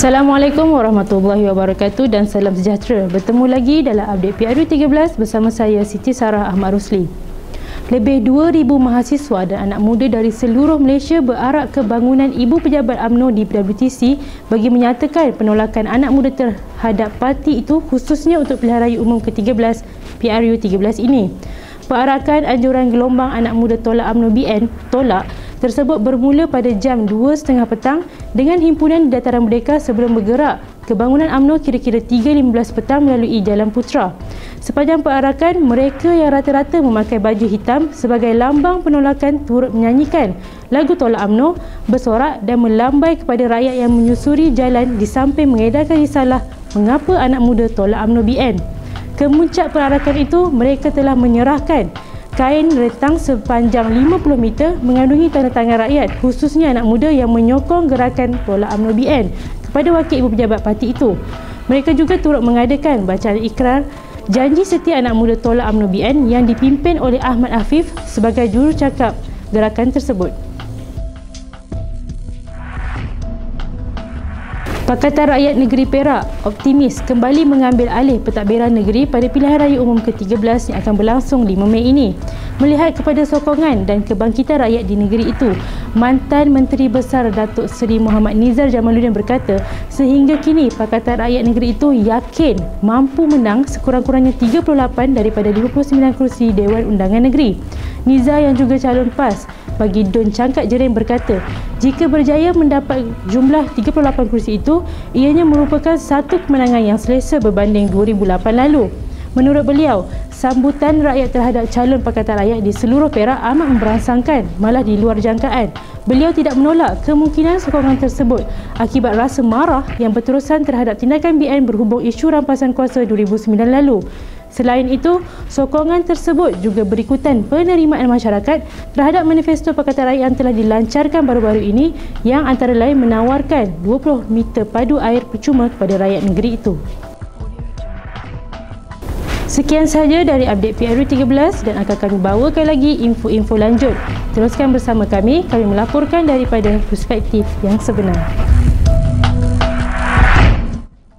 Assalamualaikum warahmatullahi wabarakatuh dan salam sejahtera. Bertemu lagi dalam update PRU 13 bersama saya Siti Sarah Ahmad Rusli. Lebih 2,000 mahasiswa dan anak muda dari seluruh Malaysia berarak ke bangunan Ibu Pejabat UMNO di PWTC bagi menyatakan penolakan anak muda terhadap parti itu khususnya untuk pilihan raya umum ke-13 PRU 13 ini. Perarakan anjuran gelombang anak muda tolak UMNO BN tolak tersebut bermula pada jam 2.30 petang dengan himpunan di Dataran Merdeka sebelum bergerak ke bangunan UMNO kira-kira 3.15 petang melalui Jalan Putra. Sepanjang perarakan, mereka yang rata-rata memakai baju hitam sebagai lambang penolakan turut menyanyikan lagu tolak UMNO, bersorak dan melambai kepada rakyat yang menyusuri jalan di samping mengedarkan risalah mengapa anak muda tolak UMNO BN. Kemuncak perarakan itu, mereka telah menyerahkan kain retang sepanjang 50 meter mengandungi tanda tangan rakyat khususnya anak muda yang menyokong gerakan tolak UMNO BN kepada wakil ibu pejabat parti itu. Mereka juga turut mengadakan bacaan ikrar janji setia anak muda tolak UMNO BN yang dipimpin oleh Ahmad Afif sebagai jurucakap gerakan tersebut. Pakatan Rakyat Negeri Perak optimis kembali mengambil alih pentadbiran negeri pada pilihan raya umum ke-13 yang akan berlangsung 5 Mei ini. Melihat kepada sokongan dan kebangkitan rakyat di negeri itu, mantan Menteri Besar Datuk Seri Muhammad Nizar Jamaluddin berkata, sehingga kini Pakatan Rakyat Negeri itu yakin mampu menang sekurang-kurangnya 38 daripada 59 kursi Dewan Undangan Negeri. Nizar yang juga calon PAS bagi Don Cangkat Jering berkata, jika berjaya mendapat jumlah 38 kursi itu, ianya merupakan satu kemenangan yang selesa berbanding 2008 lalu. Menurut beliau, sambutan rakyat terhadap calon Pakatan Rakyat di seluruh Perak amat memberangsangkan, malah di luar jangkaan. Beliau tidak menolak kemungkinan sokongan tersebut akibat rasa marah yang berterusan terhadap tindakan BN berhubung isu rampasan kuasa 2009 lalu. Selain itu, sokongan tersebut juga berikutan penerimaan masyarakat terhadap manifesto Pakatan Rakyat yang telah dilancarkan baru-baru ini yang antara lain menawarkan 20 meter padu air percuma kepada rakyat negeri itu. Sekian sahaja dari update PRU 13 dan akan kami bawakan lagi info-info lanjut. Teruskan bersama kami, kami melaporkan daripada perspektif yang sebenar.